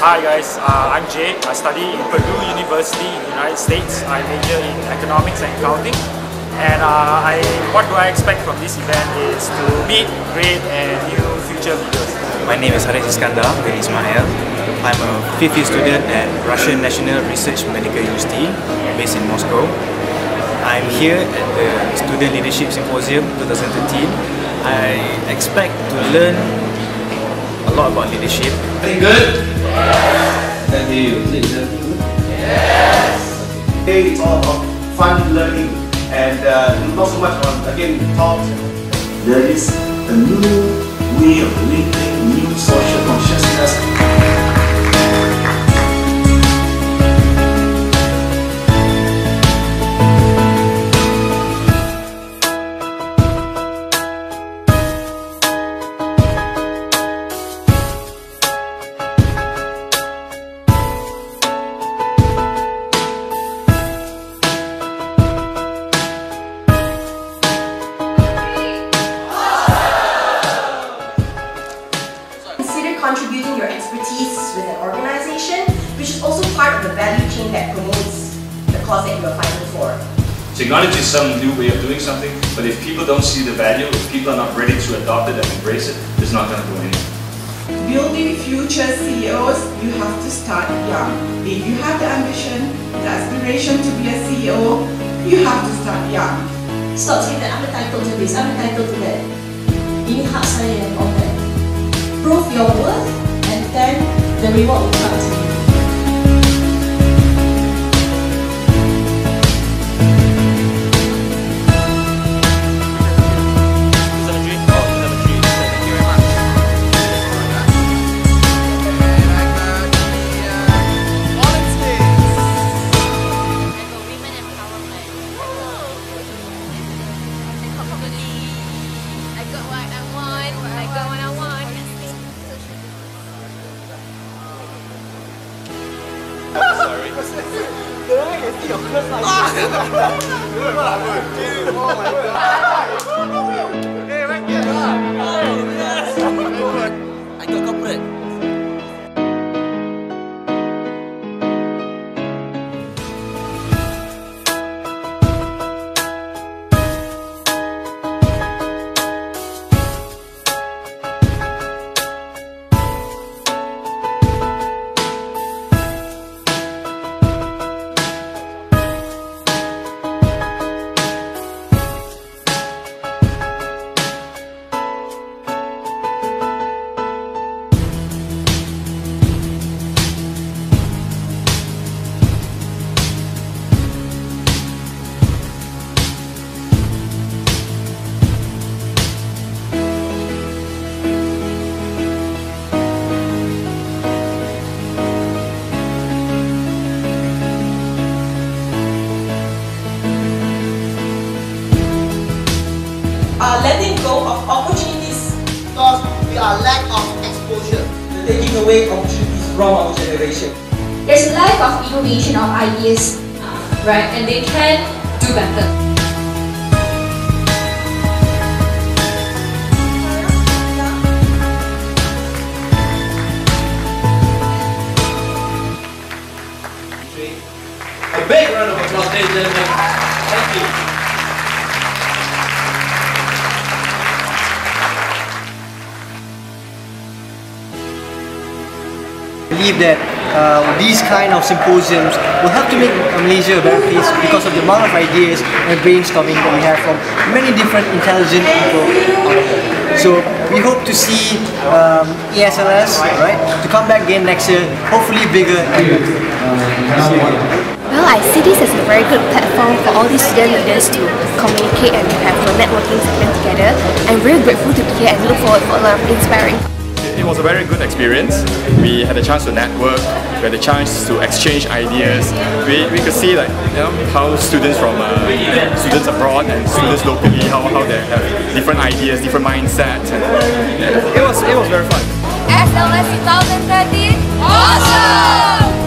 Hi guys, uh, I'm Jay. I study in Purdue University in the United States. I major in economics and accounting. And uh, I, what do I expect from this event is to meet great and new future leaders. My name is Haris Iskandar bin Ismail. I'm a fifth year student at Russian National Research Medical University based in Moscow. I'm here at the Student Leadership Symposium 2013. I expect to learn a lot about leadership. Everything good? Thank you. Is it? Yes! All about fun learning and uh, not so much on, again, talks. There is a new way of linking new social part of the value chain that promotes the cause that you are fighting for. Technology is some new way of doing something, but if people don't see the value, if people are not ready to adopt it and embrace it, it's not going to go anywhere. Building future CEOs, you have to start young. If you have the ambition, the aspiration to be a CEO, you have to start young. Stop saying that I'm entitled to this, I'm entitled to that. Ini hak saya and all that. Prove your worth and then the reward will come to you. 너랑 에스 연결사. 이걸 말하고. Lack of exposure. taking away opportunities from our generation. There's a lack of innovation of ideas, right? And they can do better. Believe that uh, these kind of symposiums will help to make Malaysia a better place because of the amount of ideas and brainstorming that we have from many different intelligent people. So we hope to see um, ESLS right to come back again next year, hopefully bigger and better. Well, I see this as a very good platform for all these student leaders to communicate and have a networking session together. I'm very grateful to be here and look forward for a lot of inspiring It was a very good experience. We had a chance to network, we had a chance to exchange ideas. We, we could see like you know how students from uh, students abroad and students locally how, how they have different ideas, different mindsets, and it was it was very fun. SLS 2013, awesome!